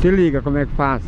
Se liga como é que faz.